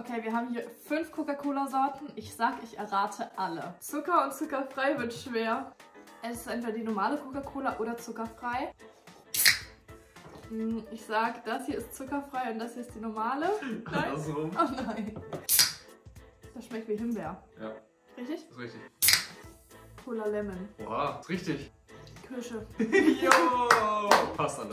Okay, wir haben hier fünf Coca-Cola-Sorten. Ich sag, ich errate alle. Zucker und zuckerfrei wird schwer. Es ist entweder die normale Coca-Cola oder zuckerfrei. Hm, ich sag, das hier ist zuckerfrei und das hier ist die normale. Nein. Andersrum. Oh nein. Das schmeckt wie Himbeer. Ja, Richtig? ist richtig. Cola Lemon. Oha, ist richtig. Kirsche. jo! Passt an.